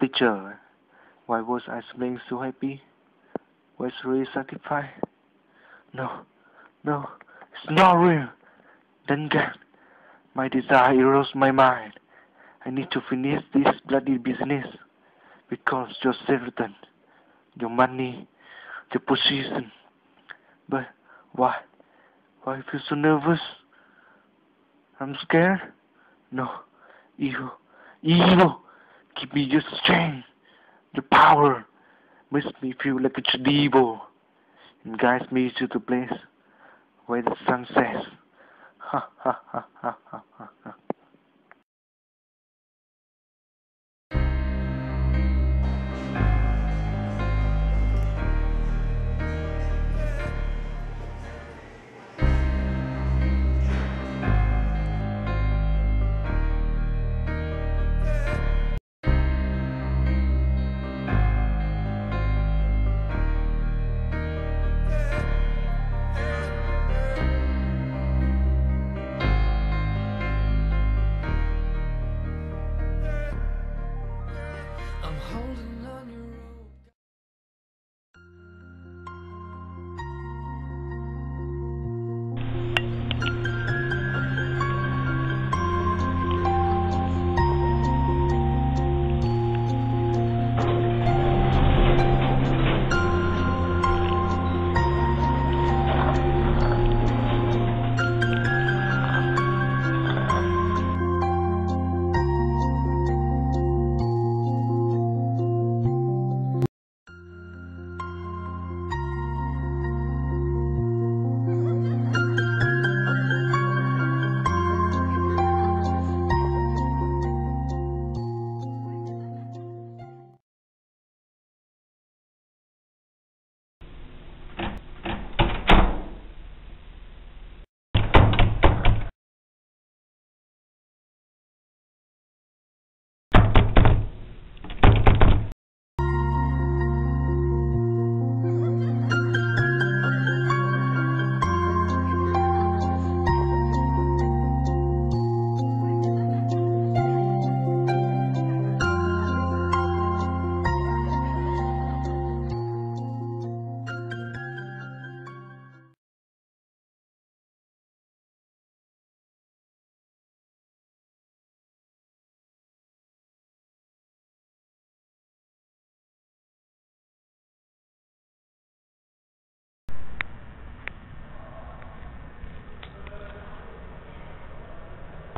Picture. Why was I smiling so happy? Was really satisfied? No, no, it's not real. Then again, my desire erodes my mind. I need to finish this bloody business because your everything, your money, your position. But why? Why I feel so nervous? I'm scared. No, evil, evil. Give me your strength, your power. Makes me feel like a devil and guides me to the place where the sun sets. Ha ha ha ha ha ha.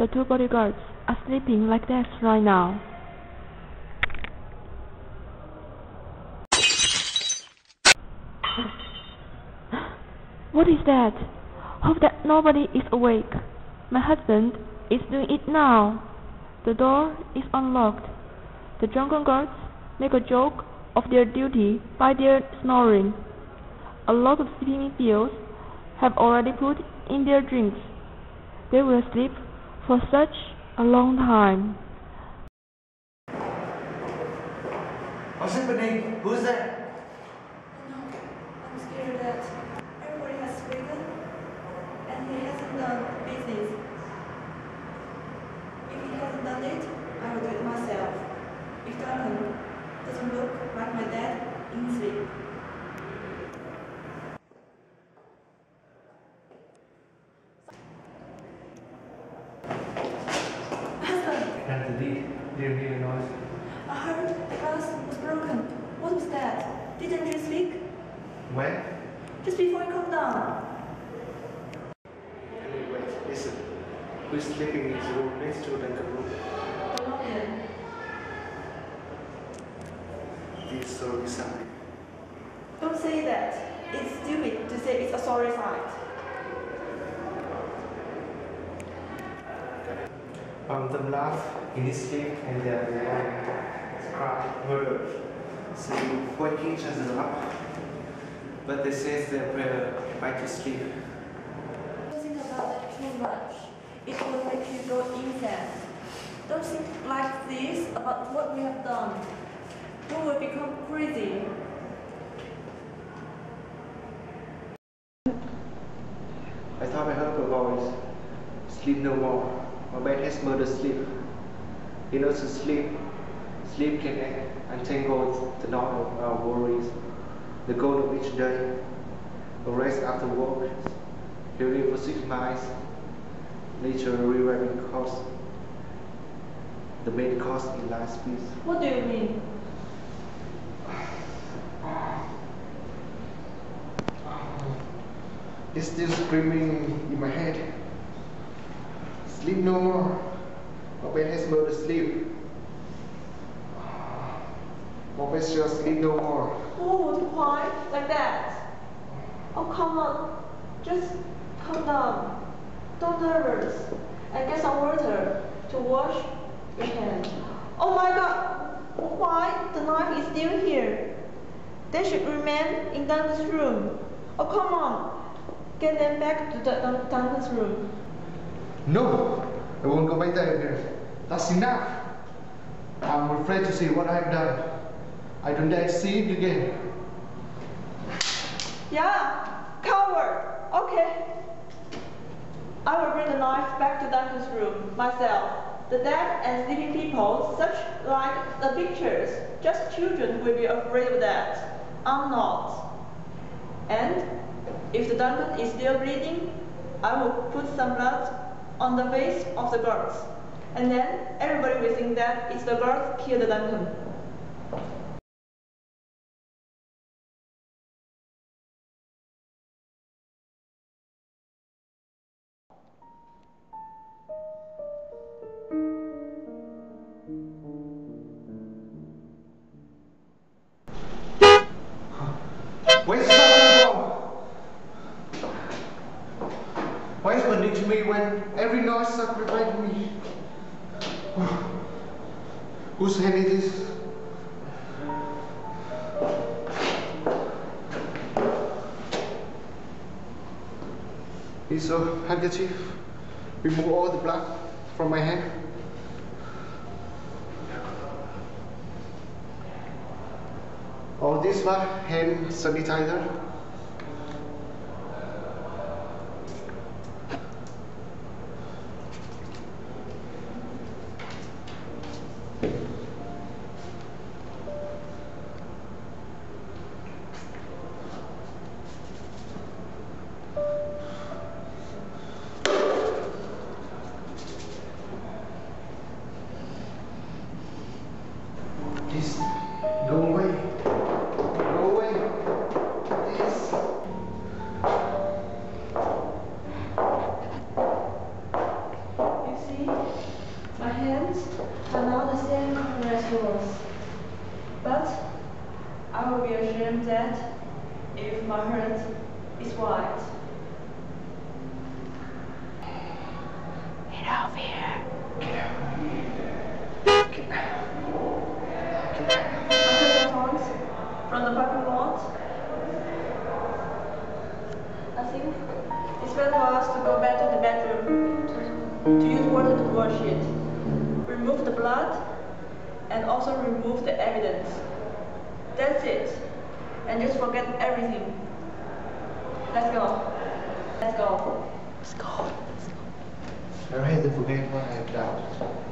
The two bodyguards are sleeping like that right now. What is that? Hope that nobody is awake. My husband is doing it now. The door is unlocked. The drunken guards make a joke of their duty by their snoring. A lot of sleeping pills have already put in their drinks. They will sleep for such a long time. Who's there? No, I'm scared that everybody has spoken and he hasn't done business. If he hasn't done it, I will do it myself. If Duncan doesn't look like my dad in sleep. Husband, You hear a noise? I heard the glass was broken. What was that? Didn't you speak? When? Just before you come down. Anyway, listen. Who's sleeping in the room next to Duncan room? The lawyer. This is so exciting. Don't say that. It's stupid to say it's a sorry sight. One of them laugh in his sleep and the other one cry murder. So you wake each up. But they say their prayer by to sleep. Don't think about that too much. It will make you go insane. Don't think like this about what we have done. You will become crazy. I thought I heard her voice. Sleep no more. My bed has murdered sleep. He knows to sleep. Sleep can untangle the knot of our worries. The goal of each day, a rest after work, healing for six miles, nature rewriting course, the main course in life's peace. What do you mean? It's still screaming in my head. Sleep no more. My bed has no to sleep. My bed shall sleep no more. Oh, why? Like that? Oh, come on. Just calm down. Don't nervous. And get some water to wash your hands. Oh my god! Why? The knife is still here. They should remain in Duncan's room. Oh, come on. Get them back to the Duncan's room. No, I won't go back there. That's enough. I'm afraid to see what I've done. I don't dare see it again. Yeah, coward. Okay. I will bring the knife back to Duncan's room myself. The dead and sleeping people, such like the pictures, just children will be afraid of that. I'm not. And if the Duncan is still bleeding, I will put some blood on the face of the guards. And then everybody will think that it's the guards killed the Duncan. Is? It's a handkerchief. Remove all the blood from my hand. All this one hand sanitizer. Please, go away. Go away. Please. You see, my hands are now the same color as yours. But I will be ashamed that if my heart is white. Get over here. After the from the parking lot, I think it's better for us to go back to the bedroom to, to use water to wash it. Remove the blood and also remove the evidence. That's it. And just forget everything. Let's go. Let's go. Let's go. Let's go. I had to forget what I have done.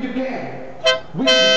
in Japan. We